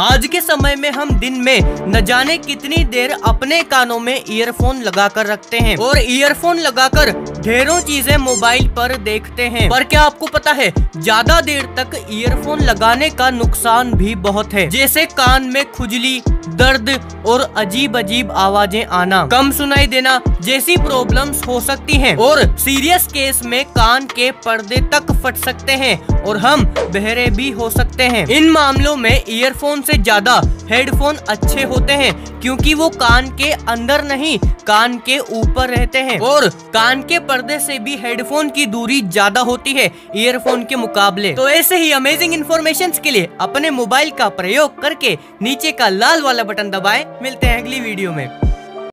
आज के समय में हम दिन में न जाने कितनी देर अपने कानों में ईयरफोन लगाकर रखते हैं और ईयरफोन लगाकर ढेरों चीज़ें मोबाइल पर देखते हैं। पर क्या आपको पता है, ज़्यादा देर तक ईयरफोन लगाने का नुकसान भी बहुत है। जैसे कान में खुजली, दर्द और अजीब अजीब आवाज़ें आना। कम सुनाई देना जैसी प्रॉब्लम्स हो सकती हैं और सीरियस केस में कान के पर्दे तक फट सकते हैं और हम बहरे भी हो सकते हैं। इन मामलों में ईयरफोन से ज़्यादा हेडफोन अच्छे होते हैं, क्योंकि वो कान के अंदर नहीं, कान के ऊपर रहते हैं। और कान के पर्दे से भी हेडफोन की दूरी ज़्यादा होती है ईयरफोन के मुकाबले। तो ऐसे ही अमेजिंग इन्फॉर्मेशन के लिए अपने मोबाइल का प्रयोग करके नीचे का लाल वाला बटन दबाए। मिलते हैं अगली वीडियो में।